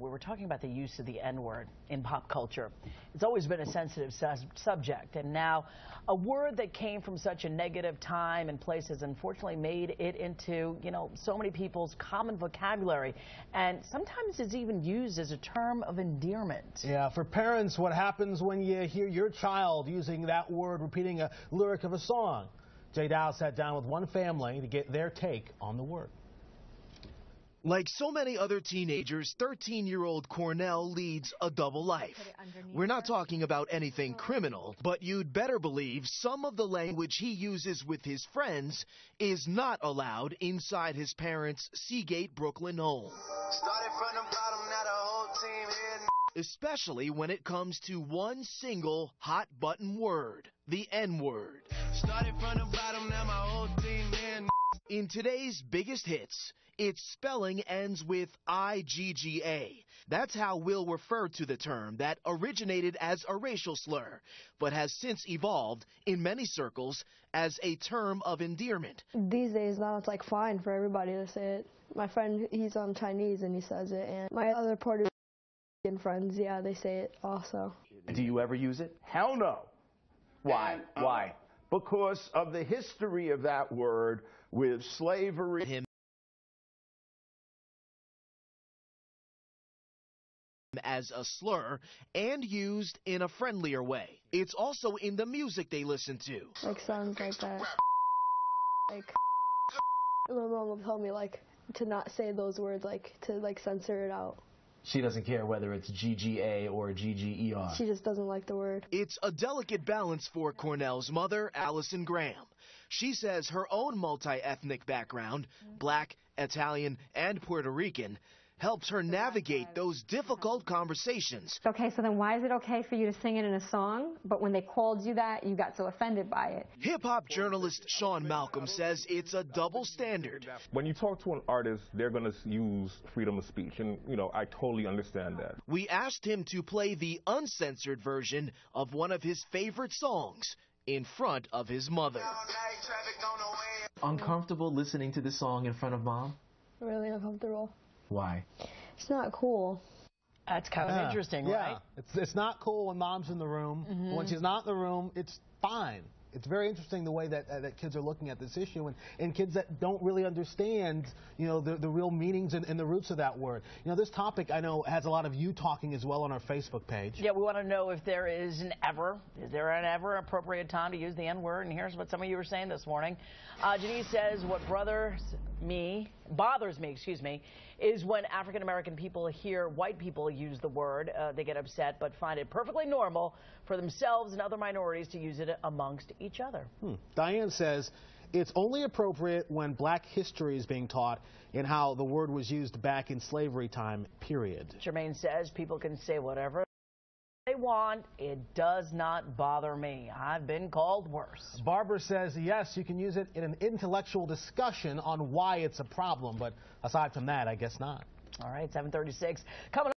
We were talking about the use of the N word in pop culture. It's always been a sensitive su- subject, and now a word that came from such a negative time and place has unfortunately made it into, you know, so many people's common vocabulary, and sometimes it's even used as a term of endearment. Yeah, for parents, what happens when you hear your child using that word, repeating a lyric of a song? Jay Dow sat down with one family to get their take on the word. Like so many other teenagers, 13 year old Cornell leads a double life. We're not talking about anything criminal, but you'd better believe some of the language he uses with his friends is not allowed inside his parents' Sea Gate Brooklyn home. Especially when it comes to one single hot button word, the N word. In today's biggest hits, its spelling ends with IGGA. That's how Will referred to the term that originated as a racial slur, but has since evolved in many circles as a term of endearment. These days now it's like fine for everybody to say it. My friend, he's um, Chinese and he says it, and my other Puerto Rican friends, yeah, they say it also. Do you ever use it? Hell no. Why? Why? Because of the history of that word with slavery. Him as a slur and used in a friendlier way. It's also in the music they listen to. Like sounds like that. Like my mom will tell me like to not say those words, like to like censor it out. She doesn't care whether it's GGA or GGER. She just doesn't like the word. It's a delicate balance for Cornell's mother, Allison Graham. She says her own multi ethnic background, black, Italian, and Puerto Rican, helps her navigate those difficult conversations. Okay, so then why is it okay for you to sing it in a song, but when they called you that, you got so offended by it? Hip hop journalist Sean Malcolm says it's a double standard. When you talk to an artist, they're going to use freedom of speech, and, you know, I totally understand that. We asked him to play the uncensored version of one of his favorite songs in front of his mother. Uncomfortable listening to this song in front of mom? Really uncomfortable. Why? It's not cool. That's kind of Yeah, interesting, yeah. right? It's, it's not cool when mom's in the room. Mm-hmm. When she's not in the room, it's fine. It's very interesting the way that, uh, that kids are looking at this issue and, and kids that don't really understand, you know, the, the real meanings and, and the roots of that word. You know, this topic I know has a lot of you talking as well on our Facebook page. Yeah, we want to know if there is an ever, is there an ever appropriate time to use the N word? And here's what some of you were saying this morning. Uh, says, what bothers me, bothers me, excuse me, is when African American people hear white people use the word. Uh, they get upset, but find it perfectly normal for themselves and other minorities to use it amongst each other. Hmm. Diane says it's only appropriate when black history is being taught and how the word was used back in slavery time, period. Jermaine says people can say whatever want. It does not bother me. I've been called worse. Barbara says, yes, you can use it in an intellectual discussion on why it's a problem, but aside from that, I guess not. All right, 736. Coming